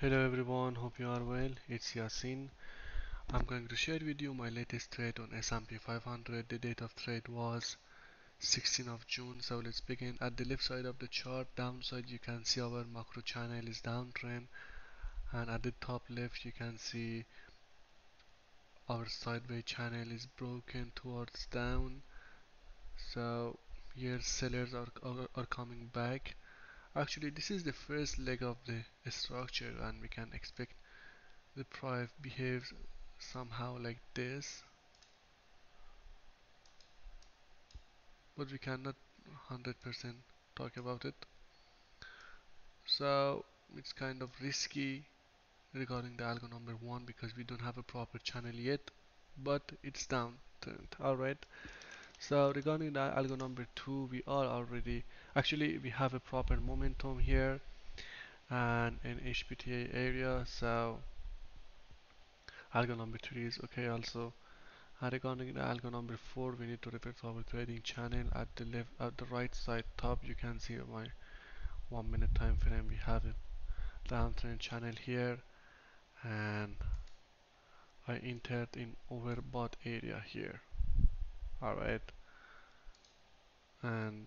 Hello everyone, hope you are well. It's Yasin. I'm going to share with you my latest trade on S&P 500. The date of trade was 16th of June. So let's begin. At the left side of the chart, downside, you can see our macro channel is downtrend, and at the top left, you can see our sideways channel is broken towards down. So here sellers are, are, are coming back actually this is the first leg of the structure and we can expect the price behaves somehow like this. But we cannot 100% talk about it. So it's kind of risky regarding the algo number one because we don't have a proper channel yet but it's down alright so regarding the algo number two. We are already actually we have a proper momentum here and in HPTA area so algo number 3 is okay also. And regarding the algo number 4 we need to refer to our trading channel at the left at the right side top. You can see my one minute time frame. We have a downtrend channel here and I entered in overbought area here alright. And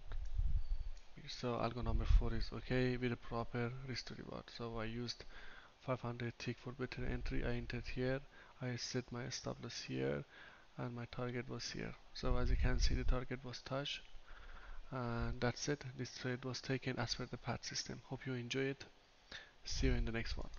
so algo number 4 is okay with a proper risk reward. So I used 500 tick for better entry. I entered here. I set my stop loss here and my target was here. So as you can see the target was touched and that's it. This trade was taken as per the PAAT system. Hope you enjoy it. See you in the next one